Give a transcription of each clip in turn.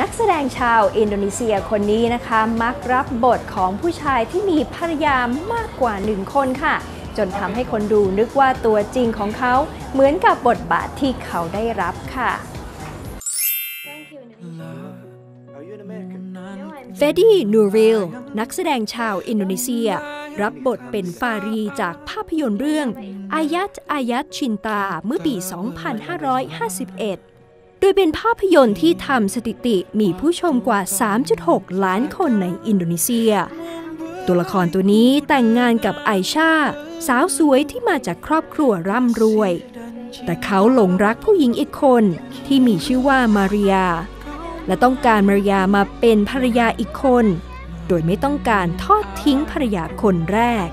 นักแสดงชาวอินโดนีเซียคนนี้นะคะ มักรับบทของผู้ชายที่มีภรรยามากกว่าหนึ่งคนค่ะ จนทำให้คนดูนึกว่าตัวจริงของเขาเหมือนกับบทบาทที่เขาได้รับค่ะ เฟดดี้นูริลนักแสดงชาวอินโดนีเซีย รับบทเป็นฟารีจากภาพยนตร์เรื่องอายัตอายัตชินตาเมื่อปี 2551 ยเป็นภาพยนตร์ที่ทำสถิติมีผู้ชมกว่า 3.6 ล้านคนในอินโดนีเซีย ตัวละครตัวนี้แต่งงานกับไอชา สาวสวยที่มาจากครอบครัวร่ำรวย แต่เขาหลงรักผู้หญิงอีกคนที่มีชื่อว่ามาริยา และต้องการมาริยามาเป็นภรรยาอีกคน โดยไม่ต้องการทอดทิ้งภรรยาคนแรก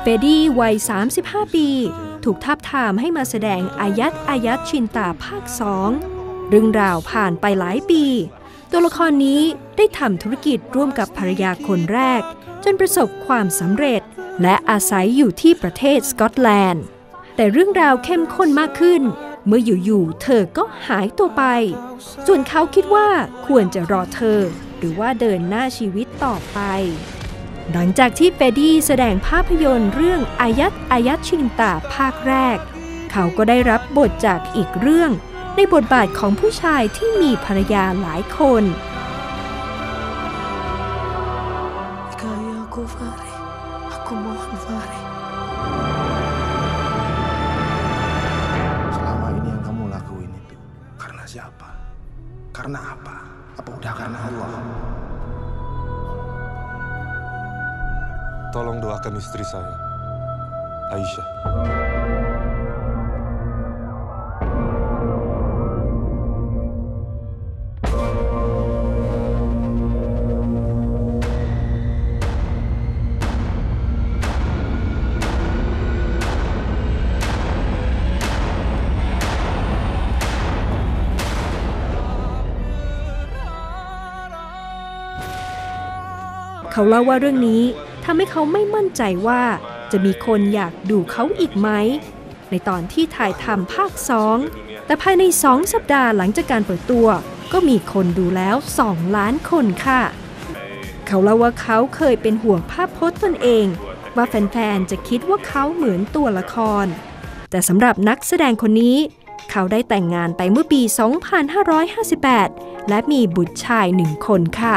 เฟดดี้วัย 35 ปี ถูกทับทามให้มาแสดงอายัดอายัดชินตาภาคสองเรื่องราวผ่านไปหลายปี ตัวละครนี้ได้ทำธุรกิจร่วมกับภรรยาคนแรก จนประสบความสำเร็จ และอาศัยอยู่ที่ประเทศสกอตแลนด์ แต่เรื่องราวเข้มข้นมากขึ้น เมื่ออยู่ๆเธอก็หายตัวไป ส่วนเขาคิดว่าควรจะรอเธอ หรือว่าเดินหน้าชีวิตต่อไป หลังจากที่เฟดดี้แสดงภาพยนตร์เรื่องอายัดอายัดชินตาภาคแรก เขาก็ได้รับบทจากอีกเรื่อง ในบทบาทของผู้ชายที่มีภรรยาหลายคน Kaya aku Fari Aku mohon Fari Selama ini yang kamu lakuin itu karena siapa? Karena apa? Apa udah karena Allah? Tolong doakan istri saya, Aisyah. Aisyah เขาเล่าว่าเรื่องนี้ ทำให้เขาไม่มั่นใจว่าจะมีคนอยากดูเขาอีกไหม ในตอนที่ถ่ายทำภาคสองแต่ภายในสองสัปดาห์หลังจากการเปิดตัว ก็มีคนดูแล้ว 2 ล้านคนค่ะ เขาเล่าว่าเขาเคยเป็นห่วงภาพพจน์ตนเอง ว่าแฟนๆ จะคิดว่าเขาเหมือนตัวละคร แต่สำหรับนักแสดงคนนี้ เขาได้แต่งงานไปเมื่อปี 2558 และมีบุตรชายหนึ่งคนค่ะ